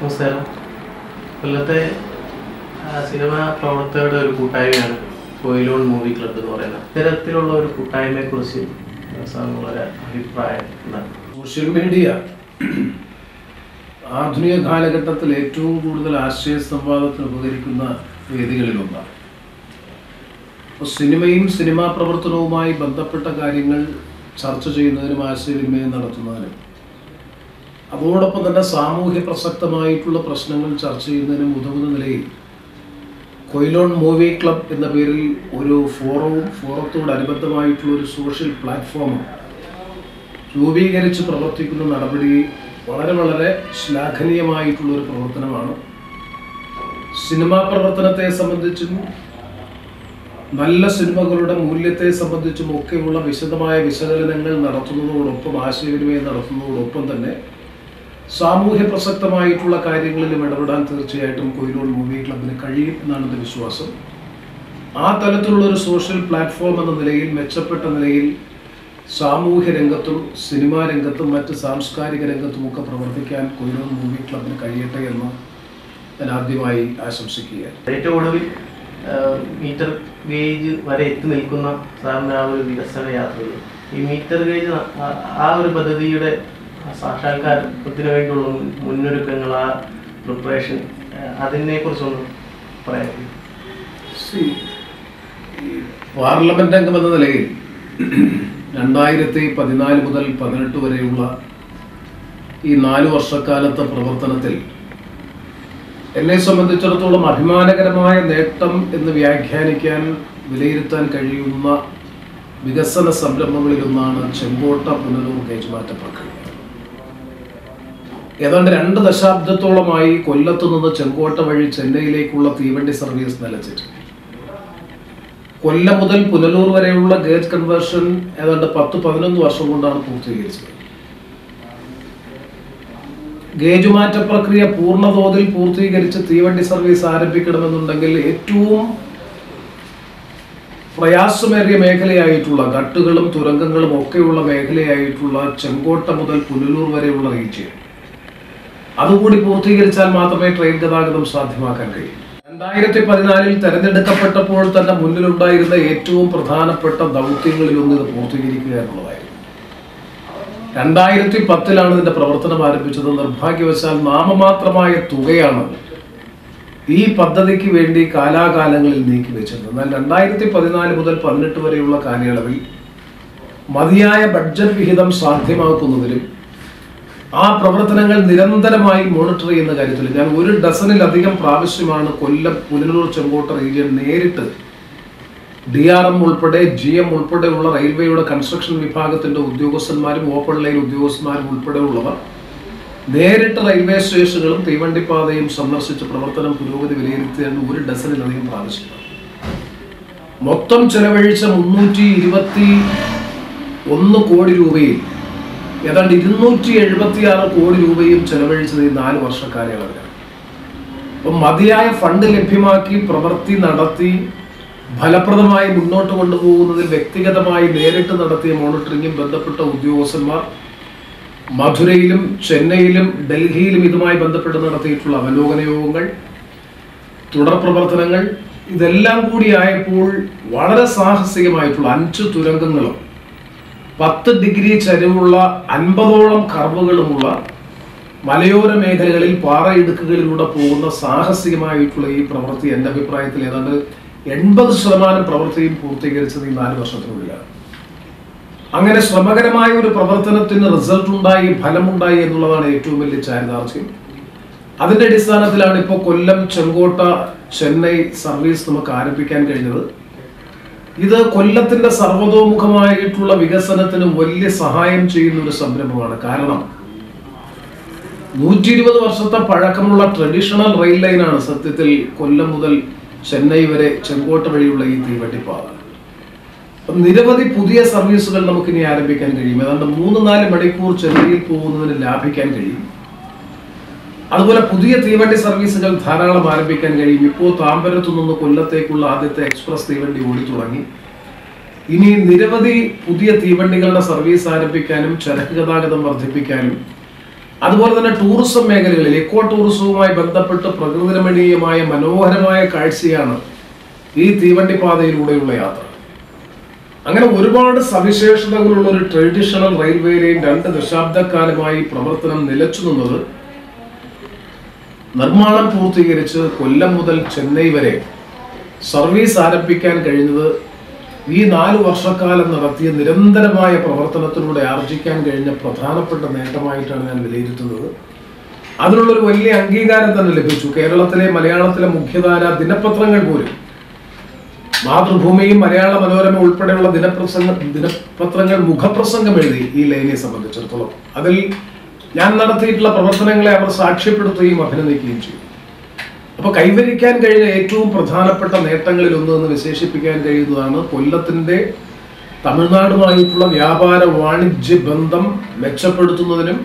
നമസ്കാരം കൊല്ലത്തെ സിനിമ പ്രവർത്തകരുടെ ഒരു കൂട്ടായ്മയാണ് കൊയിലോൺ മൂവി ക്ലബ്ബ് എന്ന് പറയുന്നത്. ഇത്തരത്തിലുള്ള ഒരു കൂട്ടായ്മയെ കുറിച്ച് അഭിപ്രായം എന്താണ്? സോഷ്യൽ മീഡിയ ആധുനിക കാലഘട്ടത്തിൽ ഏറ്റവും കൂടുതൽ ആശയ സംവാദത്തിന് ഉപകരിക്കുന്ന വേദികളിലൊന്നാണ്. അപ്പോൾ സിനിമയും സിനിമാ പ്രവർത്തനവുമായി ബന്ധപ്പെട്ട കാര്യങ്ങൾ ചർച്ച ചെയ്യുന്നതിനും ആശയവിനിമയം നടത്തുന്നതിനും അതോടൊപ്പം തന്നെ സാമൂഹ്യ പ്രസക്തമായിട്ടുള്ള പ്രശ്നങ്ങൾ ചർച്ച ചെയ്യുന്നതിന് ഉതകുന്ന നിലയിൽ കൊയിലോൺ മൂവി ക്ലബ് എന്ന പേരിൽ ഒരു ഫോറവും ഫോറത്തോടനുബന്ധമായിട്ടുള്ള ഒരു സോഷ്യൽ പ്ലാറ്റ്ഫോമും രൂപീകരിച്ച് പ്രവർത്തിക്കുന്ന നടപടി വളരെ വളരെ ശ്ലാഘനീയമായിട്ടുള്ള ഒരു പ്രവർത്തനമാണ്. സിനിമാ പ്രവർത്തനത്തെ സംബന്ധിച്ചും നല്ല സിനിമകളുടെ മൂല്യത്തെ സംബന്ധിച്ചും ഒക്കെയുള്ള വിശദമായ വിശകലനങ്ങൾ നടത്തുന്നതോടൊപ്പം ആശയവിനിമയം നടത്തുന്നതോടൊപ്പം തന്നെ സാമൂഹ്യ പ്രസക്തമായിട്ടുള്ള കാര്യങ്ങളിലും ഇടപെടാൻ തീർച്ചയായിട്ടും കൊയിലൂർ മൂവി ക്ലബിന് കഴിയും എന്നാണ് എന്റെ വിശ്വാസം. ആ തലത്തിലുള്ള ഒരു സോഷ്യൽ പ്ലാറ്റ്ഫോം എന്ന നിലയിൽ മെച്ചപ്പെട്ട നിലയിൽ സാമൂഹ്യ രംഗത്തും സിനിമാ രംഗത്തും മറ്റ് സാംസ്കാരിക രംഗത്തും ഒക്കെ പ്രവർത്തിക്കാൻ കൊയിലൂർ മൂവി ക്ലബിന് കഴിയട്ടെ എന്ന് ഞാൻ ആദ്യമായി ആശംസിക്കുകയാണ്. ഏറ്റവും ഒടുവിൽ മീറ്റർ ഗേജ് വരെ എത്തി നിൽക്കുന്ന സാറിന്റെ ആ ഒരു വികസന യാത്രയിൽ. ഈ മീറ്റർ ഗേജ് ആ ഒരു പദ്ധതിയുടെ സാക്ഷാത്കാരത്തിന് വേണ്ടിയുള്ള മുന്നൊരുക്കങ്ങൾ ആ പ്രിപ്പറേഷൻ അതിനെ കുറിച്ചൊന്ന് പറയാം സി, ഈ പാർലമെന്റ് അംഗം എന്ന നിലയിൽ രണ്ടായിരത്തി പതിനാല് മുതൽ പതിനെട്ട് വരെയുള്ള ഈ നാല് വർഷക്കാലത്തെ പ്രവർത്തനത്തിൽ എന്നെ സംബന്ധിച്ചിടത്തോളം അഭിമാനകരമായ നേട്ടം എന്ന് വ്യാഖ്യാനിക്കാൻ വിലയിരുത്താൻ കഴിയുന്ന വികസന സംരംഭങ്ങളിലൊന്നാണ് ചെങ്കോട്ട പുനലൂർ കയറ്റുമാറ്റ പ്രക്രിയ ഏതാണ്ട് രണ്ട് ദശാബ്ദത്തോളമായി കൊല്ലത്തു നിന്ന് ചെങ്കോട്ട വഴി ചെന്നൈയിലേക്കുള്ള തീവണ്ടി സർവീസ് നിലച്ചിട്ട്. കൊല്ലം മുതൽ പുനലൂർ വരെയുള്ള ഗേജ് കൺവേർഷൻ ഏതാണ്ട് പത്ത് പതിനൊന്ന് വർഷം കൊണ്ടാണ് പൂർത്തീകരിച്ചത്. ഗേജ് മാറ്റ പ്രക്രിയ പൂർണതോതിൽ പൂർത്തീകരിച്ച് തീവണ്ടി സർവീസ് ആരംഭിക്കണമെന്നുണ്ടെങ്കിൽ ഏറ്റവും പ്രയാസമേറിയ മേഖലയായിട്ടുള്ള ഘട്ടുകളും തുരങ്കങ്ങളും ഒക്കെയുള്ള മേഖലയായിട്ടുള്ള ചെങ്കോട്ട മുതൽ പുനലൂർ വരെയുള്ള റീജിയൻ. അതുകൂടി പൂർത്തീകരിച്ചാൽ മാത്രമേ ട്രെയിൻ ഗതാഗതം സാധ്യമാക്കാൻ കഴിയൂ. രണ്ടായിരത്തി പതിനാലിൽ തെരഞ്ഞെടുക്കപ്പെട്ടപ്പോൾ തന്നെ മുന്നിലുണ്ടായിരുന്ന ഏറ്റവും പ്രധാനപ്പെട്ട ദൗത്യങ്ങളിൽ ഒന്ന് ഇത് പൂർത്തീകരിക്കുക എന്നുള്ളതായിരുന്നു. രണ്ടായിരത്തി പത്തിലാണ് ഇതിന്റെ പ്രവർത്തനം ആരംഭിച്ചത്. നിർഭാഗ്യവശാൽ നാമമാത്രമായ തുകയാണ് ഈ പദ്ധതിക്ക് വേണ്ടി കാലാകാലങ്ങളിൽ നീക്കി വെച്ചിരുന്നത് എന്നാൽ രണ്ടായിരത്തി പതിനാല് മുതൽ പതിനെട്ട് വരെയുള്ള കാലയളവിൽ മതിയായ ബഡ്ജറ്റ് വിഹിതം സാധ്യമാക്കുന്നതിലും ആ പ്രവർത്തനങ്ങൾ നിരന്തരമായി മോണിറ്റർ ചെയ്യുന്ന കാര്യത്തിൽ ഞാൻ ഒരു ഡസനിലധികം പ്രാവശ്യമാണ് കൊല്ലം പുനലൂർ ചെങ്കോട്ട റീജിയൻ നേരിട്ട് ഡി ആർ എം ഉൾപ്പെടെ ജി എം ഉൾപ്പെടെയുള്ള റെയിൽവേയുടെ കൺസ്ട്രക്ഷൻ വിഭാഗത്തിന്റെ ഉദ്യോഗസ്ഥന്മാരും ഓപ്പൺ ലൈൻ ഉദ്യോഗസ്ഥന്മാരും ഉൾപ്പെടെയുള്ളവർ നേരിട്ട് റെയിൽവേ സ്റ്റേഷനുകളും തീവണ്ടിപ്പാതയും സന്ദർശിച്ച് പ്രവർത്തനം പുരോഗതി വിലയിരുത്തിയാണ് ഒരു ഡസനിലധികം പ്രാവശ്യമാണ്. മൊത്തം ചെലവഴിച്ച മുന്നൂറ്റി ഇരുപത്തി ഒന്ന് കോടി രൂപയിൽ ഏതാണ്ട് ഇരുന്നൂറ്റി എഴുപത്തി ആറ് കോടി രൂപയും ചെലവഴിച്ചത് ഈ നാല് വർഷ കാലയളവിലാണ് അപ്പം മതിയായ ഫണ്ട് ലഭ്യമാക്കി പ്രവൃത്തി നടത്തി ഫലപ്രദമായി മുന്നോട്ട് കൊണ്ടുപോകുന്നതിൽ വ്യക്തിഗതമായി നേരിട്ട് നടത്തിയ മോണിറ്ററിംഗും ബന്ധപ്പെട്ട ഉദ്യോഗസ്ഥന്മാർ മധുരയിലും ചെന്നൈയിലും ഡൽഹിയിലും ഇതുമായി ബന്ധപ്പെട്ട് നടത്തിയിട്ടുള്ള അവലോകന യോഗങ്ങൾ തുടർ പ്രവർത്തനങ്ങൾ ഇതെല്ലാം കൂടി ആയപ്പോൾ വളരെ സാഹസികമായിട്ടുള്ള അഞ്ച് തുരങ്കങ്ങളും പത്ത് ഡിഗ്രി ചരിവുള്ള അൻപതോളം കർവുകളുമുള്ള മലയോര മേഖലകളിൽ പാറയിടുക്കുകളിലൂടെ പോകുന്ന സാഹസികമായിട്ടുള്ള ഈ പ്രവൃത്തി എന്റെ അഭിപ്രായത്തിൽ ഏതാണ്ട് എൺപത് ശതമാനം പ്രവൃത്തിയും പൂർത്തീകരിച്ചത് ഈ നാല് വർഷത്തിനുള്ളിലാണ്. അങ്ങനെ ശ്രമകരമായ ഒരു പ്രവർത്തനത്തിന് റിസൾട്ട് ഉണ്ടായി ഫലമുണ്ടായി എന്നുള്ളതാണ് ഏറ്റവും വലിയ ചാരിതാർത്ഥ്യം. അതിന്റെ അടിസ്ഥാനത്തിലാണ് ഇപ്പോൾ കൊല്ലം ചെങ്കോട്ട ചെന്നൈ സർവീസ് നമുക്ക് ആരംഭിക്കാൻ കഴിഞ്ഞത്. ഇത് കൊല്ലത്തിന്റെ സർവതോമുഖമായിട്ടുള്ള വികസനത്തിന് വലിയ സഹായം ചെയ്യുന്ന ഒരു സംരംഭമാണ്. കാരണം നൂറ്റി ഇരുപത് വർഷത്തെ പഴക്കമുള്ള ട്രഡീഷണൽ റെയിൽ ലൈനാണ് സത്യത്തിൽ കൊല്ലം മുതൽ ചെന്നൈ വരെ ചെങ്കോട്ട വഴിയുള്ള ഈ തീവണ്ടിപ്പാത. നിരവധി പുതിയ സർവീസുകൾ നമുക്കിനി ആരംഭിക്കാൻ കഴിയും. ഏതാണ്ട് മൂന്ന് നാല് മണിക്കൂർ ചെന്നൈയിൽ പോകുന്നതിന് ലാഭിക്കാൻ കഴിയും. അതുപോലെ പുതിയ തീവണ്ടി സർവീസുകൾ ധാരാളം ആരംഭിക്കാൻ കഴിയും ഇപ്പോൾ താമ്പരത്തു നിന്ന് കൊല്ലത്തേക്കുള്ള ആദ്യത്തെ എക്സ്പ്രസ് തീവണ്ടി ഓടി തുടങ്ങി. ഇനി നിരവധി പുതിയ തീവണ്ടികളുടെ സർവീസ് ആരംഭിക്കാനും ചരക്ക് ഗതാഗതം വർദ്ധിപ്പിക്കാനും. അതുപോലെ തന്നെ ടൂറിസം മേഖലകളിൽ ഇക്കോ ടൂറിസവുമായി ബന്ധപ്പെട്ട് പ്രകൃതി രമണീയമായ മനോഹരമായ കാഴ്ചയാണ് ഈ തീവണ്ടി പാതയിലൂടെയുള്ള യാത്ര. അങ്ങനെ ഒരുപാട് സവിശേഷതകളുള്ള ഒരു ട്രഡീഷണൽ റെയിൽവേയിലെയും രണ്ട് ദശാബ്ദക്കാലമായി പ്രവർത്തനം നിലച്ചു നിന്നത് നിർമ്മാണം പൂർത്തീകരിച്ച് കൊല്ലം മുതൽ ചെന്നൈ വരെ സർവീസ് ആരംഭിക്കാൻ കഴിഞ്ഞത് ഈ നാല് വർഷക്കാലം നടത്തിയ നിരന്തരമായ പ്രവർത്തനത്തിലൂടെ ആർജിക്കാൻ കഴിഞ്ഞ പ്രധാനപ്പെട്ട നേട്ടമായിട്ടാണ് ഞാൻ വിലയിരുത്തുന്നത്. അതിനുള്ളൊരു വലിയ അംഗീകാരം തന്നെ ലഭിച്ചു. കേരളത്തിലെ മലയാളത്തിലെ മുഖ്യധാര ദിനപത്രങ്ങൾ പോലും. മാതൃഭൂമിയും മലയാള മനോരമ ഉൾപ്പെടെയുള്ള ദിനപ്രസംഗ ദിനപത്രങ്ങൾ മുഖപ്രസംഗം എഴുതി ഈ ലൈനെ സംബന്ധിച്ചിടത്തോളം. അതിൽ ഞാൻ നടത്തിയിട്ടുള്ള പ്രവർത്തനങ്ങളെ അവർ സാക്ഷ്യപ്പെടുത്തുകയും അഭിനന്ദിക്കുകയും ചെയ്തു. അപ്പൊ കൈവരിക്കാൻ കഴിഞ്ഞ ഏറ്റവും പ്രധാനപ്പെട്ട നേട്ടങ്ങളിൽ ഒന്ന് എന്ന് വിശേഷിപ്പിക്കാൻ കഴിയുന്നതാണ് കൊല്ലത്തിന്റെ തമിഴ്നാടുമായിട്ടുള്ള വ്യാപാര വാണിജ്യ ബന്ധം മെച്ചപ്പെടുത്തുന്നതിനും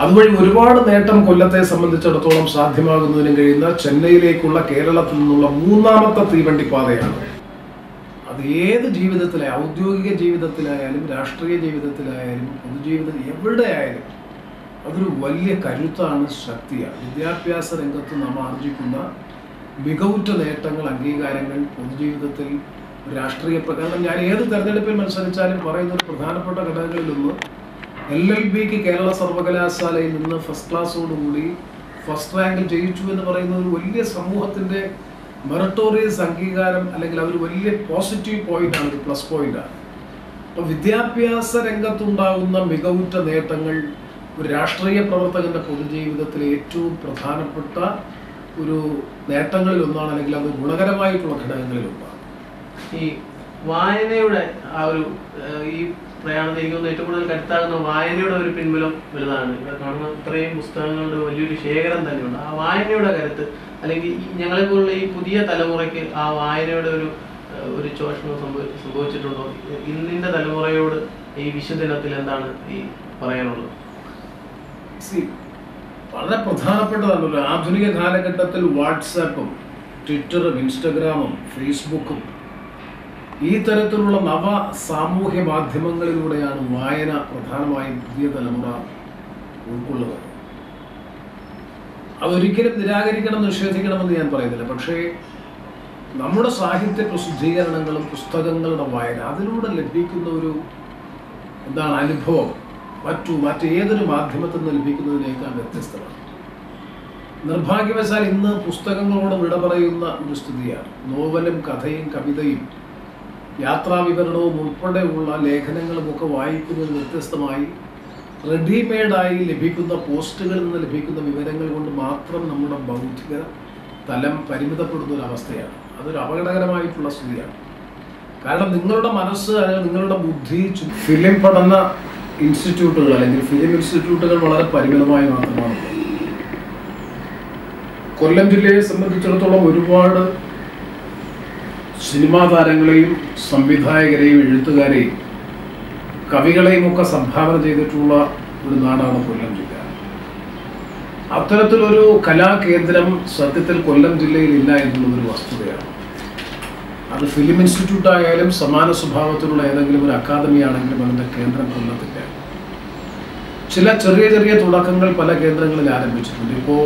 അതുവഴി ഒരുപാട് നേട്ടം കൊല്ലത്തെ സംബന്ധിച്ചിടത്തോളം സാധ്യമാകുന്നതിനും കഴിയുന്ന ചെന്നൈയിലേക്കുള്ള കേരളത്തിൽ നിന്നുള്ള മൂന്നാമത്തെ തീവണ്ടി പാതയാണ്. അത് ഏത് ജീവിതത്തിലായാലും ഔദ്യോഗിക ജീവിതത്തിലായാലും രാഷ്ട്രീയ ജീവിതത്തിലായാലും പൊതുജീവിതത്തിൽ എവിടെ എവിടെയായാലും അതൊരു വലിയ കരുത്താണ് ശക്തിയാണ് വിദ്യാഭ്യാസ രംഗത്ത് നാം ആർജിക്കുന്ന മികവുറ്റ നേട്ടങ്ങൾ അംഗീകാരങ്ങൾ പൊതുജീവിതത്തിൽ രാഷ്ട്രീയ പ്രകടനം. ഞാൻ ഏത് തെരഞ്ഞെടുപ്പിൽ മത്സരിച്ചാലും പറയുന്ന ഒരു പ്രധാനപ്പെട്ട ഘടകങ്ങളിലൊന്ന് എൽ എൽ ബിക്ക് കേരള സർവകലാശാലയിൽ നിന്ന് ഫസ്റ്റ് ക്ലാസ്സോടുകൂടി ഫസ്റ്റ് റാങ്ക് ജയിച്ചു എന്ന് പറയുന്ന ഒരു വലിയ സമൂഹത്തിന്റെ മെറിട്ടോറിയസ് അംഗീകാരം അല്ലെങ്കിൽ അവർ വലിയ പോസിറ്റീവ് പോയിന്റാണ് ഒരു പ്ലസ് പോയിന്റാണ് അപ്പോൾ അപ്പൊ വിദ്യാഭ്യാസ രംഗത്തുണ്ടാകുന്ന മികവുറ്റ നേട്ടങ്ങൾ ഒരു രാഷ്ട്രീയ പ്രവർത്തകന്റെ പൊതുജീവിതത്തിലെ ഏറ്റവും പ്രധാനപ്പെട്ട ഒരു നേട്ടങ്ങളിൽ ഒന്നാണ് അല്ലെങ്കിൽ അത് ഗുണകരമായിട്ടുള്ള ഘടകങ്ങളിൽ ഒന്നാണ്. ഈ വായനയുടെ ആ ഒരു ഈ പ്രയാണത്തിൽ എനിക്ക് തോന്നുന്നു ഏറ്റവും കൂടുതൽ കരുത്താകുന്ന വായനയുടെ ഒരു പിൻബലം വലുതാണ്. ഇവിടെ കാണുന്ന ഇത്രയും പുസ്തകങ്ങളുടെ വലിയൊരു ശേഖരം തന്നെയുണ്ട്. ആ വായനയുടെ കരുത്ത് അല്ലെങ്കിൽ ഞങ്ങളെ പോലുള്ള ഈ പുതിയ തലമുറയ്ക്ക് ആ വായനയുടെ ഒരു ഒരു ചോഷണം സംഭവിച്ചിട്ടുണ്ടോ? ഇന്നിന്റെ തലമുറയോട് ഈ വിശുദിനത്തിൽ എന്താണ് ഈ പറയാനുള്ളത്? See, വളരെ പ്രധാനപ്പെട്ടതാണ് ഒരു ആധുനിക കാലഘട്ടത്തിൽ വാട്സാപ്പും ട്വിറ്ററും ഇൻസ്റ്റഗ്രാമും ഫേസ്ബുക്കും ഈ തരത്തിലുള്ള നവ സാമൂഹ്യ മാധ്യമങ്ങളിലൂടെയാണ് വായന പ്രധാനമായും പുതിയ തലമുറ ഉൾക്കൊള്ളുന്നത്. അതൊരിക്കലും നിരാകരിക്കണം നിഷേധിക്കണമെന്ന് ഞാൻ പറയുന്നില്ല. പക്ഷേ നമ്മുടെ സാഹിത്യ പ്രസിദ്ധീകരണങ്ങളും പുസ്തകങ്ങളുടെ വായന അതിലൂടെ ലഭിക്കുന്ന ഒരു എന്താണ് അനുഭവം? മറ്റു മറ്റേതൊരു മാധ്യമത്തിൽ നിന്ന് ലഭിക്കുന്നതിനേക്കാൾ വ്യത്യസ്തമാണ്. നിർഭാഗ്യവശാൽ ഇന്ന് പുസ്തകങ്ങളോട് വിട പറയുന്ന ഒരു സ്ഥിതിയാണ്. നോവലും കഥയും കവിതയും യാത്രാ വിവരണവും ഉൾപ്പെടെയുള്ള ലേഖനങ്ങളുമൊക്കെ വായിക്കുന്നതിന് വ്യത്യസ്തമായി റെഡിമെയ്ഡായി ലഭിക്കുന്ന പോസ്റ്റുകളിൽ നിന്ന് ലഭിക്കുന്ന വിവരങ്ങൾ കൊണ്ട് മാത്രം നമ്മുടെ ബൗദ്ധിക തലം പരിമിതപ്പെടുന്ന ഒരു അവസ്ഥയാണ്. അതൊരു അപകടകരമായിട്ടുള്ള സ്ഥിതിയാണ്. കാരണം നിങ്ങളുടെ മനസ്സ് അല്ലെങ്കിൽ നിങ്ങളുടെ ബുദ്ധി ഫിലിം പഠന ഇൻസ്റ്റിറ്റ്യൂട്ടുകൾ അല്ലെങ്കിൽ ഫിലിം ഇൻസ്റ്റിറ്റ്യൂട്ടുകൾ വളരെ പരിമിതമായി മാത്രമാണ്. കൊല്ലം ജില്ലയെ സംബന്ധിച്ചിടത്തോളം ഒരുപാട് സിനിമാ താരങ്ങളെയും സംവിധായകരെയും എഴുത്തുകാരെയും കവികളെയും ഒക്കെ സംഭാവന ചെയ്തിട്ടുള്ള ഒരു നാടാണ് കൊല്ലം ജില്ല അത്തരത്തിലൊരു കലാകേന്ദ്രം സത്യത്തിൽ കൊല്ലം ജില്ലയിൽ ഇല്ല എന്നുള്ളതൊരു വസ്തുതയാണ് അത് ഫിലിം ഇൻസ്റ്റിറ്റ്യൂട്ട് ആയാലും സമാന സ്വഭാവത്തിലുള്ള ഏതെങ്കിലും ഒരു അക്കാദമി ആണെങ്കിലും അതിന്റെ കേന്ദ്രം കൊല്ലത്തില്ല ചില ചെറിയ ചെറിയ തുടക്കങ്ങൾ പല കേന്ദ്രങ്ങളിൽ ആരംഭിച്ചിട്ടുണ്ട്. ഇപ്പോൾ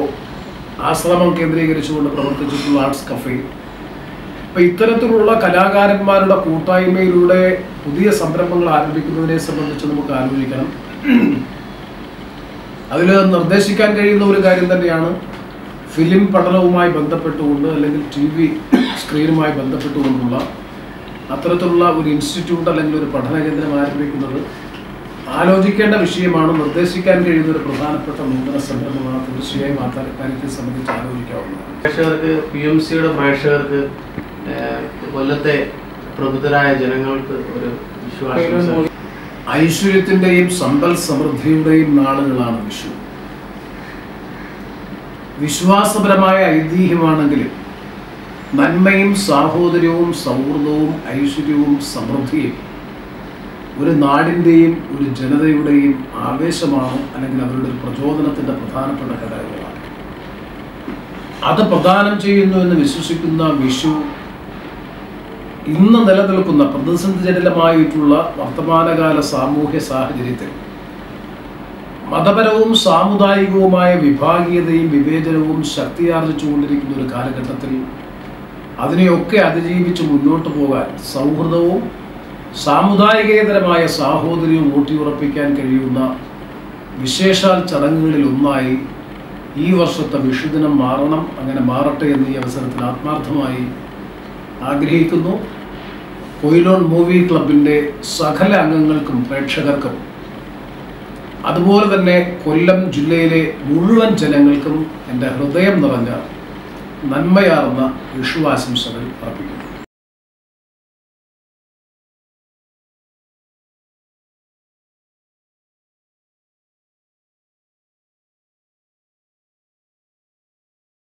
ആശ്രമം കേന്ദ്രീകരിച്ചുകൊണ്ട് പ്രവർത്തിച്ചിട്ടുള്ള ആർട്സ് കഫേ ഇപ്പം ഇത്തരത്തിലുള്ള കലാകാരന്മാരുടെ കൂട്ടായ്മയിലൂടെ പുതിയ സംരംഭങ്ങൾ ആരംഭിക്കുന്നതിനെ സംബന്ധിച്ച് നമുക്ക് ആലോചിക്കണം. അതിൽ നിർദ്ദേശിക്കാൻ കഴിയുന്ന ഒരു കാര്യം തന്നെയാണ് ഫിലിം പഠനവുമായി ബന്ധപ്പെട്ടുകൊണ്ട് അല്ലെങ്കിൽ ടി വി സ്ക്രീനുമായി ബന്ധപ്പെട്ടുകൊണ്ടുള്ള അത്തരത്തിലുള്ള ഒരു ഇൻസ്റ്റിറ്റ്യൂട്ട് അല്ലെങ്കിൽ ഒരു പഠന കേന്ദ്രം ആരംഭിക്കുന്നത് ആലോചിക്കേണ്ട വിഷയമാണ്. നിർദ്ദേശിക്കാൻ കഴിയുന്ന ഒരു പ്രധാനപ്പെട്ട നൂതന സംരംഭമാണ് തീർച്ചയായും ആ കാര്യത്തെ സംബന്ധിച്ച് ആലോചിക്കാവുന്നതാണ്. പ്രേക്ഷകർക്ക് പി എം സിയുടെ പ്രേക്ഷകർക്ക് കൊല്ലത്തെ പ്രബുദ്ധരായ ജനങ്ങൾക്ക് ഒരു വിശ്വാസം. ഐശ്വര്യത്തിന്റെയും സമ്പൽ സമൃദ്ധിയുടെയും നാളുകളാണ് വിഷു. വിശ്വാസപരമായ ഐതിഹ്യമാണെങ്കിലും നന്മയും സാഹോദര്യവും സൗഹൃദവും ഐശ്വര്യവും സമൃദ്ധിയും ഒരു നാടിന്റെയും ഒരു ജനതയുടെയും ആവേശമാണ് അല്ലെങ്കിൽ അവരുടെ ഒരു പ്രചോദനത്തിന്റെ പ്രധാനപ്പെട്ട ഘടകങ്ങളാണ്. അത് പ്രദാനം ചെയ്യുന്നു എന്ന് വിശ്വസിക്കുന്ന വിഷു ഇന്ന് നിലനിൽക്കുന്ന പ്രതിസന്ധിജനകമായിട്ടുള്ള വർത്തമാനകാല സാമൂഹ്യ സാഹചര്യത്തിൽ മതപരവും സാമുദായികവുമായ വിഭാഗീയതയും വിവേചനവും ശക്തിയാർജിച്ചുകൊണ്ടിരിക്കുന്ന ഒരു കാലഘട്ടത്തിൽ അതിനെയൊക്കെ അതിജീവിച്ച് മുന്നോട്ട് പോകാൻ സൗഹൃദവും സാമുദായികേതരമായ സാഹോദര്യവും ഊട്ടിയുറപ്പിക്കാൻ കഴിയുന്ന വിശേഷാൽ ചടങ്ങുകളിൽ ഒന്നായി ഈ വർഷത്തെ വിഷുദിനം മാറണം അങ്ങനെ മാറട്ടെ എന്ന് ഈ അവസരത്തിൽ ആത്മാർത്ഥമായി ആഗ്രഹിക്കുന്നു. കൊയിലോൺ മൂവി ക്ലബിന്റെ സകല അംഗങ്ങൾക്കും പ്രേക്ഷകർക്കും അതുപോലെ തന്നെ കൊല്ലം ജില്ലയിലെ മുഴുവൻ ജനങ്ങൾക്കും എന്റെ ഹൃദയം നിറഞ്ഞ നന്മയാർന്ന വിഷുവാശംസകൾ അർപ്പിക്കുന്നു